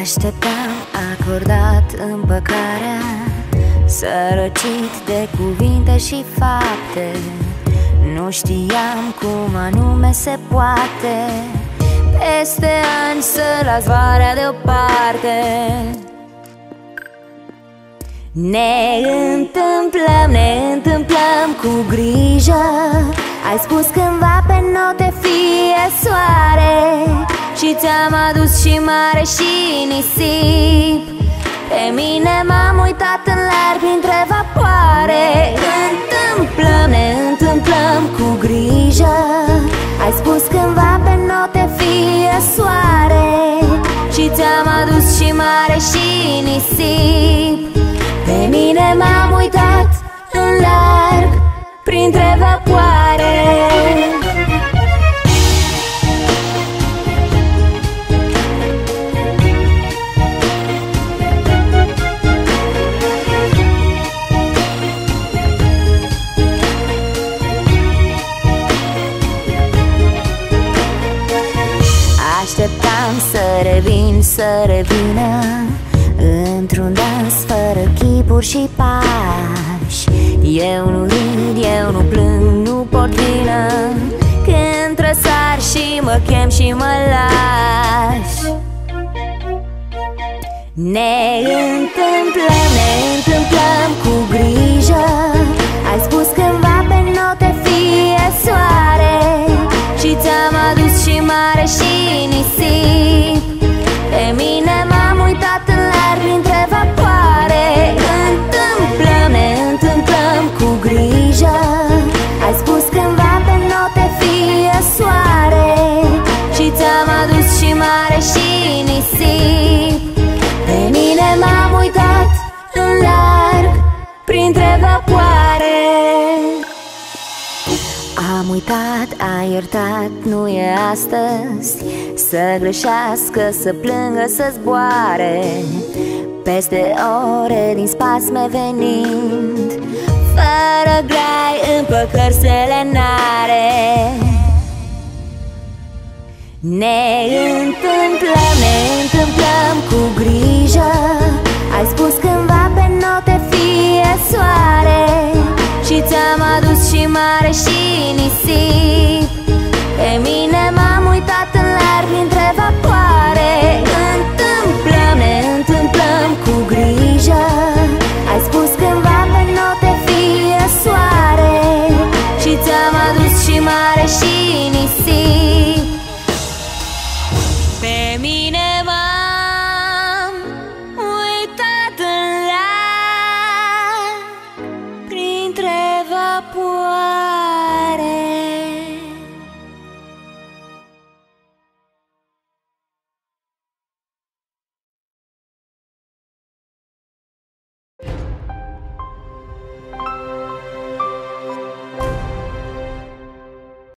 Așteptam acordat împăcarea Sărăcit de cuvinte și fapte. Nu știam cum anume se poate Peste ani să las varea deoparte. Ne întâmplăm, ne întâmplăm cu grijă Ai spus cândva pe note fie soare Și ți-am adus și mare și nisip. Pe mine m-am uitat în larg printre vapoare. Întâmplăm, ne întâmplăm cu grijă. Ai spus cândva pe note fie soare Și ți-am adus și mare și nisip. Pe mine m-am uitat în larg printre vapoare. Așteptam să revin, să revină Într-un dans fără chipuri și pași Eu nu râd, eu nu plâng, nu port vină Când trăsar și mă chem și mă lași. Ne întâmplăm, ne întâmplăm cu mare și nisip. Pe mine m-am uitat în larg printre vapoare. Am uitat, a iertat, nu e astăzi. Să greșească, să plângă, să zboare. Peste ore din spasme venind Fără grai, împăcări selenare. Ne ți-am adus și mare și nisip. Pe mine m-am uitat în larmi între vapoare. Întâmplăm, ne întâmplăm cu grijă. Ai spus cândva pe note fie soare. Și ți-am adus și mare și nisip. Pe mine m-am uitat în larmi 播